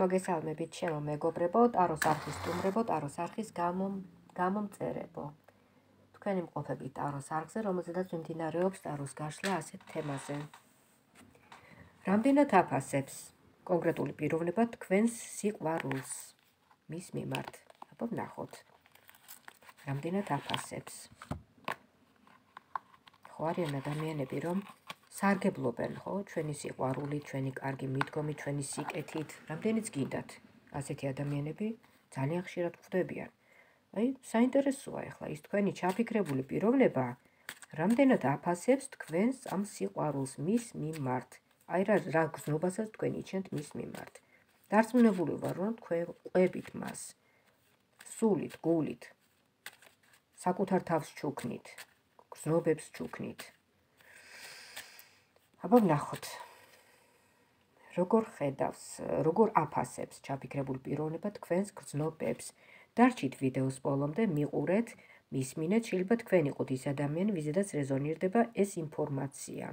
მოგესალმებით ჩემო მეგობრებო, ტაროს არხის სტუმრებო, ტაროს არხის გამომწერებო. თქვენი მყოფები ტაროს არხზე, რომელზედაც მიმდინარეობს ტაროს გაშლა ასეთ თემაზე. რამდენად აფასებს კონკრეტული პიროვნება თქვენს სიყვარულს მის მიმართ? აბა ნახოთ. რამდენად აფასებს? ხო არიან ადამიანები, რომ სარგებლობენ ხო ჩვენი სიყვარული, ჩვენი კარგი მიდგომი, ჩვენი სიკეთით, რამდენიც გინდათ. ასეთი ადამიანები ძალიან ხშირად ხვდებიან. აი, საინტერესოა ახლა ის თქვენი ჩაფიქრებული პიროვნება, რამდენად აფასებს თქვენს ამ სიყვარულს მის მიმართ. აი რა რა გზნობასაც თქვენ იჩენთ მის მიმართ. დარწმუნებული ვარ, რომ თქვენ ყვებით მას. სულით, გულით. საკუთარ თავს ჩუქნით. გზნობებს ჩუქნით. აბა ნახოთ. როგორ ხედავს, როგორ აფასებს ჩაფიქრებულ პიროვნება თქვენს გრძნობებს. დარჩით ვიდეოს ბოლომდე, მიყურეთ, მისმინეთ, შეიძლება თქვენ იყოთ ის ადამიანი, ვიზედაც რეზონირდება ეს ინფორმაცია.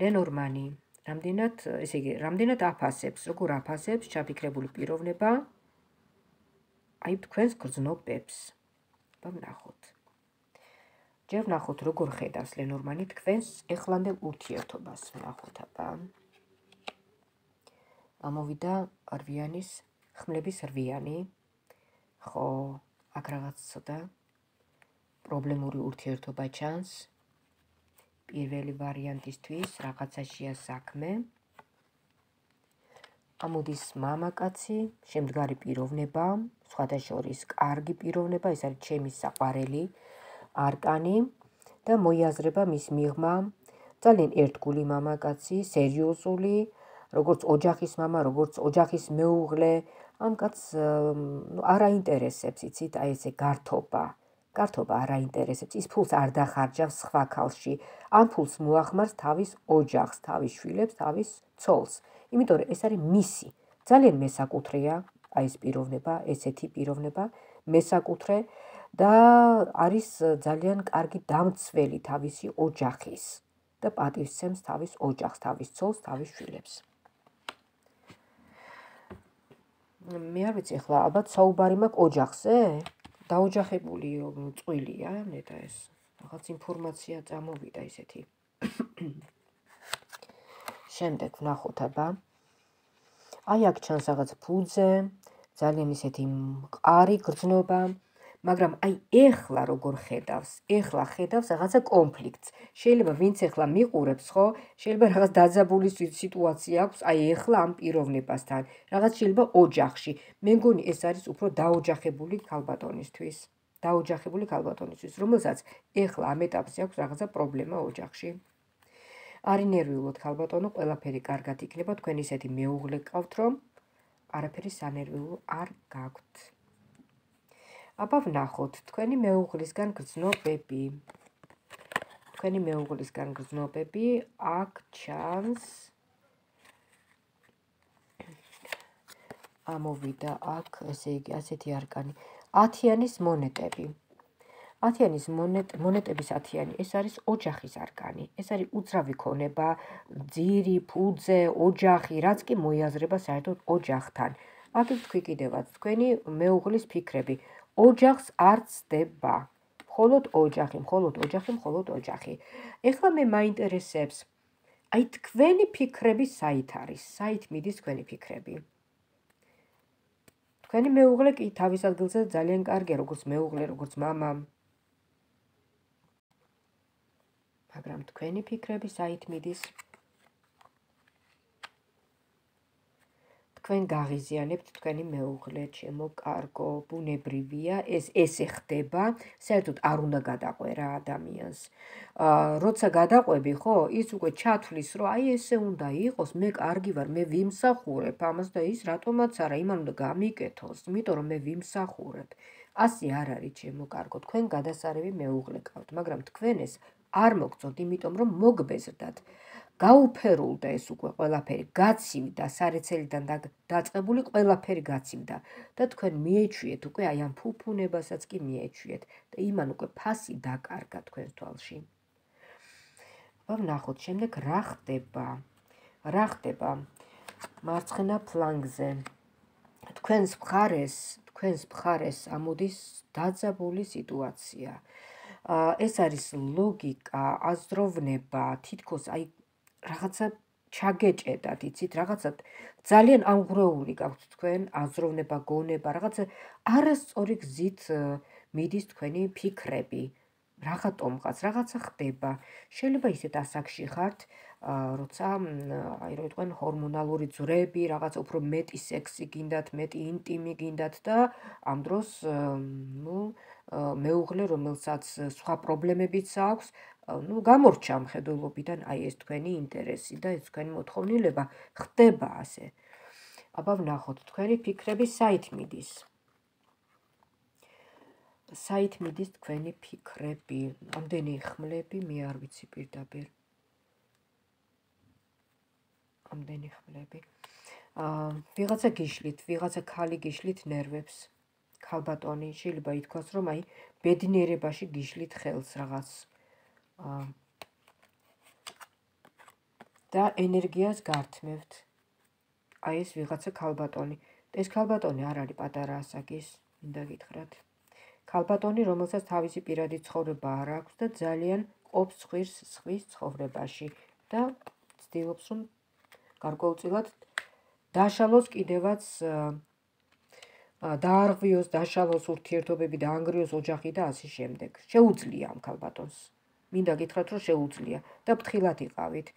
ლენორმანი, რამდენად, ესე იგი, რამდენად აფასებს, როგორ აფასებს ჩაფიქრებული პიროვნება აი თქვენს გრძნობებს. აბა ნახოთ. ჯერ ნახოთ როგორ ხედავს ლენორმანი თქვენს ეხლანდელ ურთიერთობას. ნახოთ აბა. ამოვიდა რვიანის ხმლების რვიანი. ხო აქ რაღაც ცოტა პრობლემური ურთიერთობა ჩანს. პირველი ვარიანტისთვის რაღაცაშია საქმე ამოდის მამაკაცი შემდგარი პიროვნება სხვათა შორის კარგი პიროვნება ეს არის ჩემი საყვარელი არკანი და მოიაზრება მის მიღმა ძალიან ერთგული მამაკაცი, სერიოზული, როგორც ოჯახის мама, როგორც ოჯახის მეუღლე, ამ კაც ნუ არ აინტერესებს, იცით, აი ესე გართობა. გართობა არ აინტერესებს, ის ფულს არ დახარჯავს სხვა ქალში. ამ ფულს მოახმარს თავის ოჯახს, თავის შვილებს, თავის ცოლს. იმიტომ რომ ეს არის მისი. ძალიან მესაკუთრეა აი ეს პიროვნება, ესეთი პიროვნება, მესაკუთრე და არის ძალიან კარგი დამცველი თავისი ოჯახის და პატივცემს თავის ოჯახს, თავის ცოლს, თავის შვილებს. მე არ ვიცი ახლა, ალბათ საუბარი მაქვს ოჯახზე? დაოჯახებული წვილია, ნეტა ეს. რაღაც ინფორმაცია წამოვიდა ისეთი. შემდეგ ვნახოთ აბა. აი აქ ჩანს რაღაც ფუძე, ძალიან ისეთი მყარი გრძნობა. მაგრამ აი ეხლა როგორ ხედავს? ეხლა ხედავს რაღაცა კონფლიქტს. შეიძლება ვინც ეხლა მიყურებს, ხო? შეიძლება რაღაც დაძაბული სიტუაცია აქვს აი ეხლა ამ პიროვნებასთან. რაღაც შეიძლება ოჯახში. მე მგონი ეს არის უფრო დაოჯახებული ქალბატონისთვის. დაოჯახებული ქალბატონისთვის, რომელსაც ეხლა ამ ეტაპზე აქვს რაღაცა პრობლემა ოჯახში. არი ნერვიულოთ ქალბატონო, ყველაფერი კარგად იქნება, თქვენ ისეთი მეუღლე ყავთ, რომ არაფერი სანერვიულო არ გაქვთ. აბა ვნახოთ თქვენი მეუღლისგან გრძნობები. თქვენი მეუღლისგან გრძნობები აქ ჩანს ამოვიდა აქ ესე იგი ასეთი არკანი 10-იანის მონეტები. 10-იანის მონეტების 10-იანი ეს არის ოჯახის არკანი. ეს არის უძრავი ქონება, ძირი, ფუძე, ოჯახი, რაც კი მოიაზრება საერთოდ ოჯახთან. აქ თქვი კიდევაც თქვენი მეუღლის ფიქრები. ოჯახს არ ცდება. მხოლოდ ოჯახი, მხოლოდ ოჯახი, მხოლოდ ოჯახი. ეხლა მე მაინტერესებს აი თქვენი ფიქრები საით არის? საით მიდის თქვენი ფიქრები? თქვენი მეუღლე კი თავის ადგილზე ძალიან კარგია, როგორც მეუღლე, როგორც мама. მაგრამ თქვენი ფიქრები საით მიდის? თქვენ გაღიზიანებთ თქვენი მეუღლე, ჩემო კარგო, ბუნებრივია, ეს ესე ხდება, საერთოდ არ უნდა გადაყვერა ადამიანს. აა, როცა გადაყვები, ხო, ის უკვე ჩათვლის, რომ აი ესე უნდა იყოს, მე კარგი ვარ, მე ვიმსახურებ ამას და ის რატომაც არა, იმან უნდა გამიკეთოს, იმიტომ რომ მე ვიმსახურებ. ასე არ არის, ჩემო კარგო, თქვენ გადასარევი მეუღლე ყავთ, მაგრამ თქვენ ეს არ მოგწონთ, იმიტომ რომ მოგბეზრდათ. გაუფერულდა ეს უკვე ყველაფერი, გაცივდა სარეცელიდან დაწყებული ყველაფერი გაცივდა და თქვენ მიეჩვიეთ უკვე აი ამ ფუფუნებასაც კი მიეჩვიეთ და იმან უკვე ფასი დაკარგა თქვენს თვალში. აბა ნახოთ შემდეგ რა ხდება. რა ხდება? მარცხენა ფლანგზე. თქვენს მხარეს, თქვენს მხარეს ამოდის დაძაბული სიტუაცია. ეს არის ლოგიკა, აზროვნება, თითქოს აი რაღაცა ჩაგეჭედათ, იცით, რაღაცა ძალიან ამღრეული გაქვთ თქვენ აზროვნება, გონება, რაღაცა არასწორი გზით მიდის თქვენი ფიქრები. რაღაცომღაც რაღაცა ხდება. შეიძლება ისეთ ასაკში ხართ, როცა აი რო იტყვენ ჰორმონალური ძვრები, რაღაც უფრო მეტი სექსი გინდათ, მეტი ინტიმი გინდათ და ამ დროს ნუ მეუღლე რომელსაც სხვა პრობლემებიც აქვს, ნუ გამორჩა მხედველობიდან აი ეს თქვენი ინტერესი და ეს თქვენი მოთხოვნილება ხდება ასე. აბა ვნახოთ თქვენი ფიქრები საით მიდის. საით მიდის თქვენი ფიქრები? ამდენი ხმლები მე არ ვიცი პირდაპირ. ამდენი ხმლები. აა ვიღაცა გიშლით, ვიღაცა ქალი გიშლით ნერვებს. ქალბატონი შეიძლება ითქვას, რომ აი ბედნიერებაში გიშლით ხელს რაღაც აა და ენერგიას გართმევთ. აი ეს ვიღაცა ქალბატონი. ეს ქალბატონი არ არის პატარა ასაკის, მინდა გითხრათ. ქალბატონი, რომელსაც თავისი პირადი ცხოვრება არ აქვს და ძალიან ყოფს ხვირს სხვის ცხოვრებაში და ცდილობს რომ გარკვეულწილად დაშალოს კიდევაც დაარღვიოს, დაშალოს ურთიერთობები და ანგრიოს ოჯახი და ასე შემდეგ. შეუძლია ამ ქალბატონს. მინდა გითხრათ, რომ შეუძლია და ფრთხილად იყავით.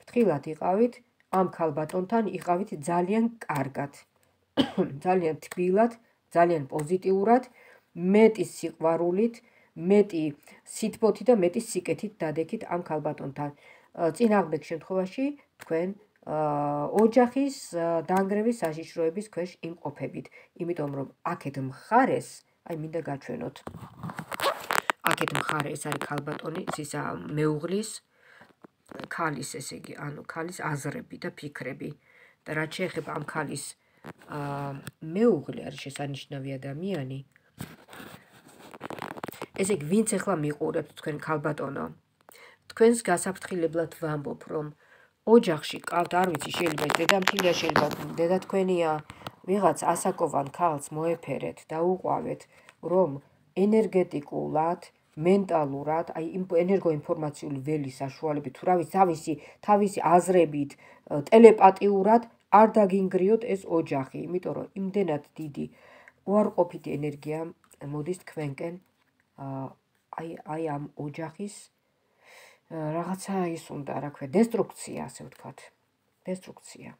ფრთხილად იყავით ამ ქალბატონთან იყავით ძალიან კარგად. ძალიან თბილად, ძალიან პოზიტიურად, მეტი სიყვარულით, მეტი სითბოთი და მეტი სიკეთით დადექით ამ ქალბატონთან. წინააღმდეგ შემთხვევაში თქვენ ოჯახის დაანგრევის საშიშროების ქვეშ იმყოფებით, იმიტომ რომ აქეთ მხარეს, აი მინდა გაჩვენოთ. აქეთ მხარე ეს არის ქალბატონი, ისა მეუღლის ქალის ესე იგი, ანუ ქალის აზრები და ფიქრები და რაც შეეხება ამ ქალის აა მეუღლე არის შესანიშნავი ადამიანი. ესე იგი, ვინც ახლა მიყურებთ თქვენ ქალბატონო, თქვენს გასაფრთხილებლად ვამბობ, რომ ოჯახში ყავთ, არ ვიცი, შეიძლება დედამთილია, შეიძლება დედა თქვენია, ვიღაც ასაკოვან ქალს მოეფერეთ და უყვავეთ, რომ ენერგეტიკულად, მენტალურად, აი ენერგოინფორმაციული ველის საშუალებით, თუ რა ვიცი, თავისი თავისი აზრებით, ტელეპათიურად არ დაგინგრიოთ ეს ოჯახი, იმიტომ რომ იმდენად დიდი უარყოფითი ენერგია მოდის თქვენკენ აი აი ამ ოჯახის რაღაცა ის უნდა, რა ქვია, დესტრუქცია, ასე ვთქვათ. დესტრუქცია.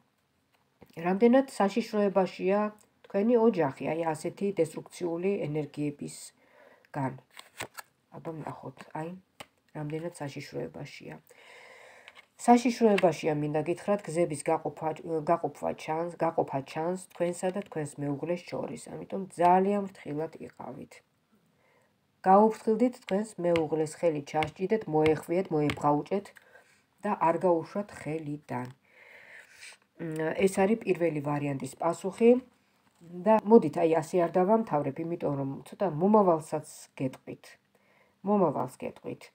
რამდენად საშიშროებაშია თქვენი ოჯახი, აი ასეთი დესტრუქციული ენერგიების გან. აბა ნახოთ, აი რამდენად საშიშროებაშია. საშიშროებაშია მინდა გითხრათ გზების გაყოფა გაყოფა ჩანს, გაყოფა ჩანს თქვენსა და თქვენს მეუღლეს შორის. ამიტომ ძალიან ფრთხილად იყავით. გაუფრთხილდით თქვენს მეუღლეს ხელი ჩასჭიდეთ, მოეხვიეთ, მოებღაუჭეთ და არ გაუშვათ ხელიდან. ეს არის პირველი ვარიანტის პასუხი და მოდით აი ასე არ დავამთავრებ, იმიტომ რომ ცოტა მომავალსაც გეტყვით. მომავალს გეტყვით.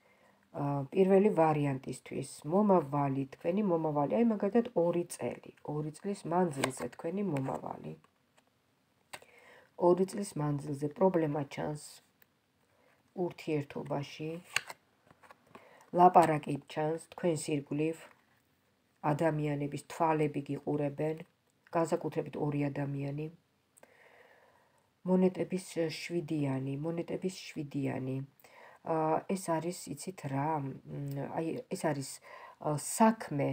პირველი ვარიანტისთვის. მომავალი, თქვენი მომავალი, აი მაგალითად 2 წელი, 2 წლის მანძილზე თქვენი მომავალი. 2 წლის მანძილზე პრობლემა ჩანს ურთიერთობაში. ლაპარაკი ჩანს თქვენს ირგვლივ ადამიანების თვალები გიყურებენ. განსაკუთრებით ორი ადამიანი. მონეტების შვიდიანი მონეტების შვიდიანი ეს არის იცით რა აი ეს არის საქმე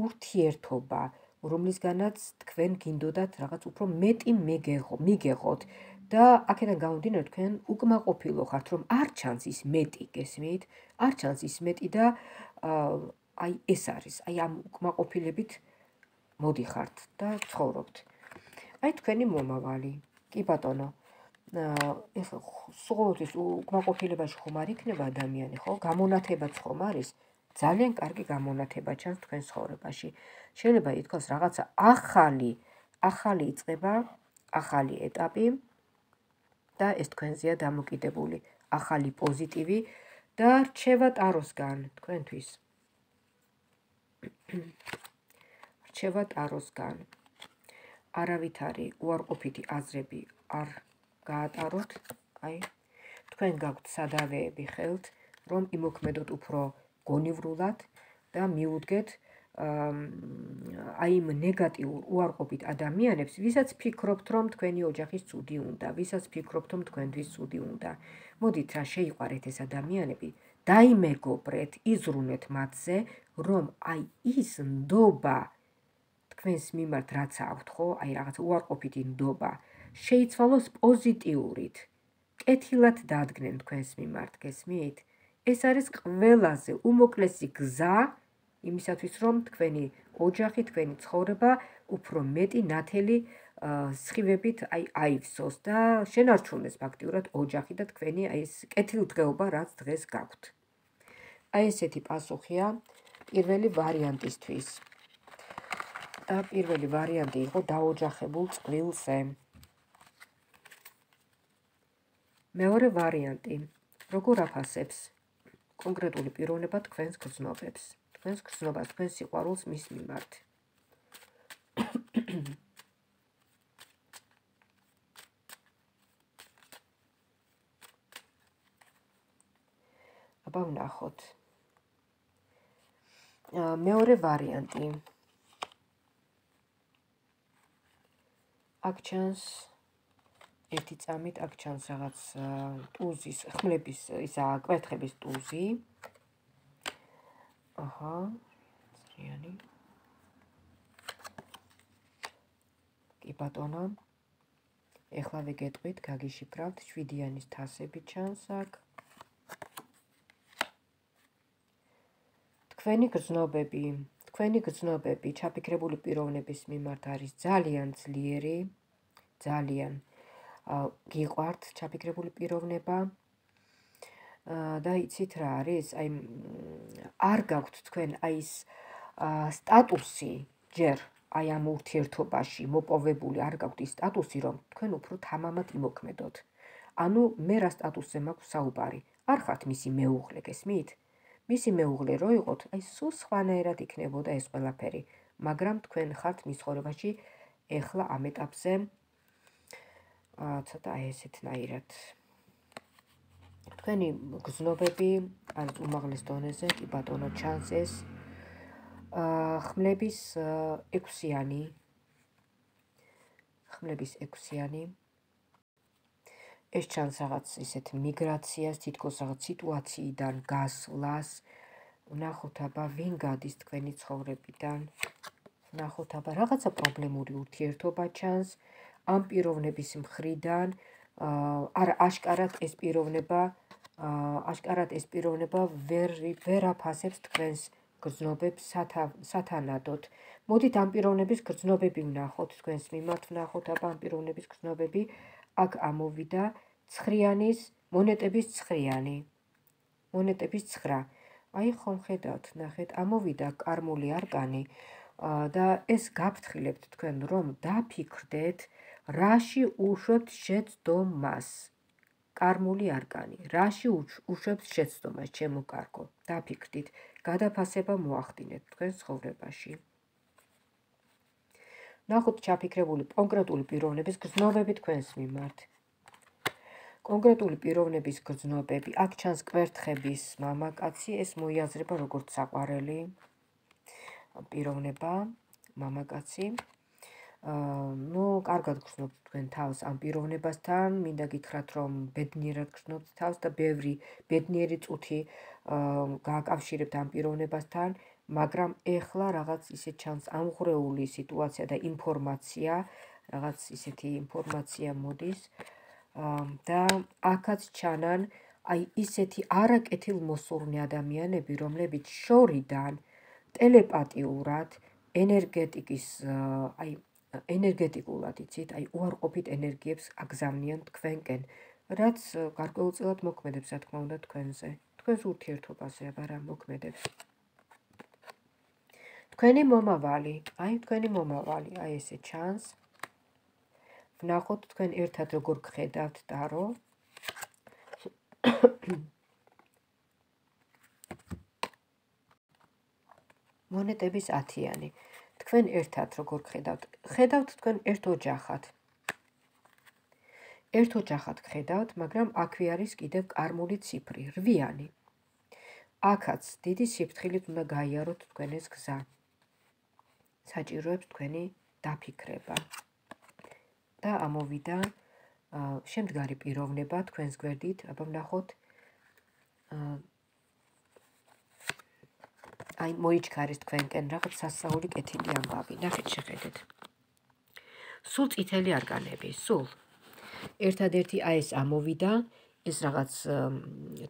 ურთიერთობა რომლისგანაც თქვენ გინდოდათ რაღაც უფრო მეტი მეგეღო მიგეღოთ და აქედან გამომდინარე თქვენ უკმაყოფილო ხართ რომ არ ჩანს ის მეტი გესმით? არ ჩანს ის მეტი და აი ეს არის აი ამ უკმაყოფილებით მოდიხართ და ცხოვრობთ. აი თქვენი მომავალი კი ბატონო ეს სულ უკმაყოფილებაში ხომ არ იქნება ადამიანი ხო? გამონათებაც ხომ არის? ძალიან კარგი გამონათება ჩანს თქვენ ცხოვრებაში. შეიძლება ითქვას რაღაცა ახალი ახალი იწება ახალი ეტაპი და ეს თქვენზეა დამოკიდებული. ახალი პოზიტივი და რჩევა ტაროსგან თქვენთვის. რჩება ტაროსგან. არავითარი უარყოფითი აზრები არ გაატაროთ, აი თქვენ გაქვთ სადავეები ხელთ, რომ იმოქმედოთ უფრო გონივრულად და მიუდგეთ აი იმ ნეგატიურ უარყოფით ადამიანებს, ვისაც ფიქრობთ, რომ თქვენი ოჯახის ცუდი უნდა, ვისაც ფიქრობთ, რომ თქვენთვის ცუდი უნდა. მოდით რა შეიყვარეთ ეს ადამიანები, დაიმეგობრეთ, იზრუნეთ მათზე, რომ აი ის ნდობა თქვენს მიმართ რაც აქვთ, ხო? აი რაღაც უარყოფითი ნდობა შეიცვალოს პოზიტიურით. კეთილად დადგნენ თქვენს მიმართ, გესმით? ეს არის ყველაზე უმოკლესი გზა იმისათვის რომ თქვენი ოჯახი, თქვენი ცხოვრება უფრო მეტი ნათელი სხივებით აი აივსოს და შენარჩუნდეს ფაქტიურად ოჯახი და თქვენი აი ეს კეთილდღეობა რაც დღეს გაქვთ. აი ესეთი პასუხია პირველი ვარიანტისთვის. და პირველი ვარიანტი იყო დაოჯახებულ წყვილზე. მეორე ვარიანტი როგორ აფასებს კონკრეტული პიროვნება თქვენს გრძნობებს? თქვენს გრძნობას, თქვენს სიყვარულს მის მიმართ. აბა ვნახოთ. მეორე ვარიანტი. აქ ჩანს ერთი წამით აქ ჩანს რაღაც ტუზის, ხმლების, ისა კვერთხების ტუზი. აჰა. ზრიანი. კი ბატონო. ეხლა ვიგეტყვით, გაგიშიფრავთ, შვიდიანის თასები ჩანს აქ. თქვენი გრძნობები, თქვენი გრძნობები ჩაფიქრებული პიროვნების მიმართ არის ძალიან ძლიერი, ძალიან გიყვართ ჩაფიქრებული პიროვნება. და იცით რა არის? აი არ გაქვთ თქვენ აი ეს სტატუსი ჯერ აი ამ ურთიერთობაში მოპოვებული არ გაქვთ ის სტატუსი რომ თქვენ უფრო თამამად იმოქმედოთ. ანუ მე რა სტატუსზე მაქვს საუბარი? არ ხართ მისი მეუღლე, გესმით? მისი მეუღლე რო იყოთ, აი სულ სხვანაირად იქნებოდა ეს ყველაფერი, მაგრამ თქვენ ხართ მის ხორებაში ეხლა ამ ეტაპზე ცოტა აი ესეთნაირად თქვენი გზნობები ან უმაღლეს დონეზე კი ბატონო ჩანს ეს ხმლების 6-იანი ხმლების 6-იანი ეს ჩანს რაღაც ისეთ მიგრაციას, თითქოს რაღაც სიტუაციიდან გასვლას. ნახოთ აბა ვინ გადის თქვენი ცხოვრებიდან. ნახოთ აბა რაღაცა პრობლემური ურთიერთობა ჩანს ამ პიროვნების მხრიდან. არა აშკარად ეს პიროვნება აშკარად ეს პიროვნება ვერ ვერ აფასებს თქვენს გრძნობებს სათანადოდ. მოდით ამ პიროვნების გრძნობები ვნახოთ, თქვენს მიმართ ვნახოთ აბა ამ პიროვნების გრძნობები. აქ ამოვიდა ცხრიანის მონეტების ცხრიანი. მონეტების ცხრა. აი ხომ ხედავთ, ნახეთ, ამოვიდა კარმული არგანი და ეს გაფრთხილებთ თქვენ რომ დაფიქრდეთ რაში უშვებთ შეცდომას. კარმული არკანი. რაში უშვებს შეცდომას, ჩემო კარგო? დაფიქრდით, გადაფასება მოახდინეთ თქვენ ცხოვრებაში. ნახოთ ჩაფიქრებული კონკრეტული პიროვნების გზნობები თქვენს მიმართ. კონკრეტული პიროვნების გზნობები, აქ ჩანს კვერთხების მამაკაცი, ეს მოიაზრება როგორც საყვარელი პიროვნება, მამაკაცი. Ну, კარგად გრძნობთ თქვენ თავს ამ პიროვნებასთან, მინდა გითხრათ, რომ ბედნიერად გრძნობთ თავს და ბევრი ბედნიერი წუთი გააკავშირებთ ამ პიროვნებასთან, მაგრამ ეხლა რაღაც ისე ჩანს ამღრეული სიტუაცია და ინფორმაცია, რაღაც ისეთი ინფორმაცია მოდის. და აქაც ჩანან აი ისეთი არაკეთილ მოსურნე ადამიანები, რომლებიც შორიდან ტელეპათიურად ენერგეტიკის აი ენერგეტიკულად იცით, აი უარყოფით ენერგიებს აგზავნიან თქვენკენ, რაც გარკვეულწილად მოქმედებს, რა თქმა უნდა, თქვენზე. თქვენს ურთიერთობაზე აბარა მოქმედებს. თქვენი მომავალი, აი თქვენი მომავალი, აი ესე ჩანს. ვნახოთ თქვენ ერთად როგორ გხედავთ დარო. მონეტების 10-იანი. თქვენ ერთად როგორ ხედავთ? ხედავთ თქვენ ერთ ოჯახად. ერთ ოჯახად ხედავთ, მაგრამ აქვე არის კიდევ კარმული ციფრი, რვიანი. აქაც დიდი სიფრთხილით უნდა გაიაროთ თქვენ ეს გზა. საჭიროებს თქვენი დაფიქრება. და ამოვიდა შემდგარი პიროვნება თქვენს გვერდით, აბა ვნახოთ აი მოიჩქარის თქვენკენ რაღაც სასაული კეთილი ამბავი. ნახეთ შეხედეთ. სულ წითელი არგანები, სულ. ერთადერთი აი ეს ამოვიდა, ეს რაღაც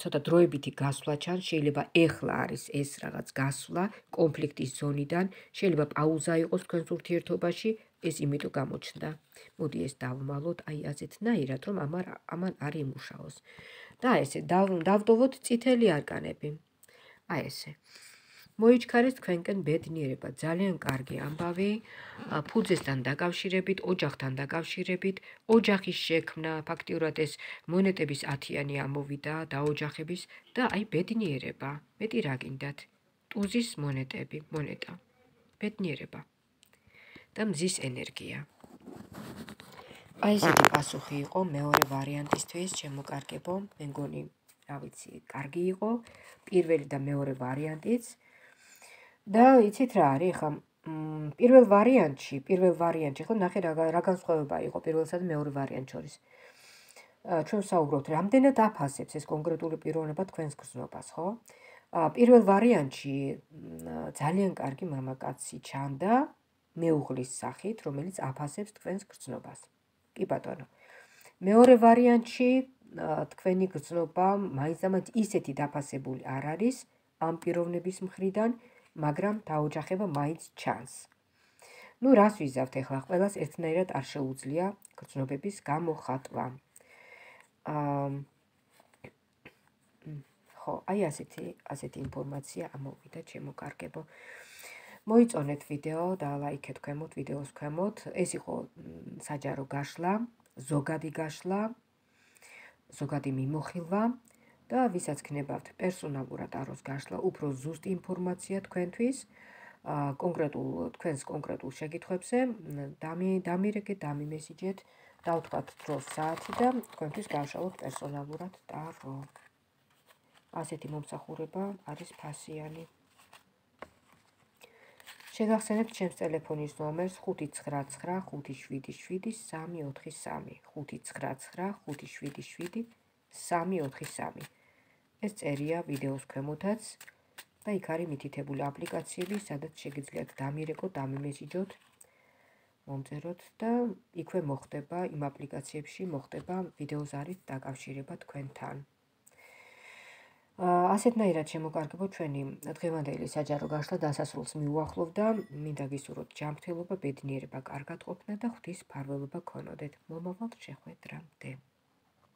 ცოტა დროებითი გასვლა ჩანს, შეიძლება ეხლა არის ეს რაღაც გასვლა კონფლიქტის ზონიდან, შეიძლება პაუზა იყოს თქვენს ურთიერთობაში, ეს იმიტომ გამოჩნდა. მოდი ეს დავმალოთ, აი ასეთნაირად, რომ ამან ამან არ იმუშაოს. და ესე დავდოვოთ წითელი არკანები. აი ესე. მოიჩქარეს თქვენკენ ბედნიერება, ძალიან კარგი ამბავი, ფუძესთან დაკავშირებით, ოჯახთან დაკავშირებით, ოჯახის შექმნა, ფაქტიურად ეს მონეტების 10-იანი ამოვიდა და ოჯახების და აი ბედნიერება. მეტი რა გინდათ? ტუზის მონეტები, მონეტა. ბედნიერება. და მზის ენერგია. აი ესეთი პასუხი იყო მეორე ვარიანტისთვის, ჩემო კარგებო, მე მგონი, რა ვიცი, კარგი იყო. პირველი და მეორე ვარიანტიც. და იცით რა არის ხა პირველ ვარიანტში, პირველ ვარიანტში ხო ნახე რა რა განსხვავება იყო პირველსა და მეორე ვარიანტ შორის. ჩვენ საუბრობთ, რამდენად აფასებს ეს კონკრეტული პიროვნება თქვენს გზნობას, ხო? პირველ ვარიანტში ძალიან კარგი მამაკაცი ჩანდა მეუღლის სახით, რომელიც აფასებს თქვენს გზნობას. კი ბატონო. მეორე ვარიანტში თქვენი გზნობა მაინც-ამაინც ისეთი დაფასებული არ არის ამ პიროვნების მხრიდან, მაგრამ დაოჯახება მაინც ჩანს. ну რას ვიზავთ ახლა ყველას ერთნაირად არ შეუძლია გრძნობების გამოხატვა. აა ხო, აი ასეთი ასეთი ინფორმაცია ამოვიდა ჩემო კარგებო. მოიწონეთ ვიდეო და ლაიქეთ ქვემოთ ვიდეოს ქვემოთ. ეს იყო საჯარო გაშლა, ზოგადი გაშლა, ზოგადი მიმოხილვა. და ვისაც გნებავთ პერსონალურად აროს გაშლა, უფრო ზუსტ ინფორმაცია თქვენთვის, კონკრეტულ თქვენს კონკრეტულ შეკითხვებზე, დამი დამირეკეთ, დამიმესიჯეთ, დავთქვათ დროს საათი და თქვენთვის გავშალოთ პერსონალურად და რო. ასეთი მომსახურება არის ფასიანი. შეგახსენებთ ჩემს ტელეფონის ნომერს 599577343 599577343 ეს წერია ვიდეოს ქვემოთაც და იქ არის მითითებული აპლიკაციები, სადაც შეგიძლიათ დამირეკოთ, დამიმესიჯოთ, მომწეროთ და იქვე მოხდება იმ აპლიკაციებში მოხდება ვიდეოს არის დაკავშირება თქვენთან. ასეთნაირად შემოკარგებო ჩვენი დღევანდელი საჯარო გაშლა დასასრულს მიუახლოვ და მინდა გისურვოთ ჯანმრთელობა, ბედნიერება, კარგად ყოფნა და ღვთის ფარველობა ქონოდეთ. მომავალ შეხვედრამდე.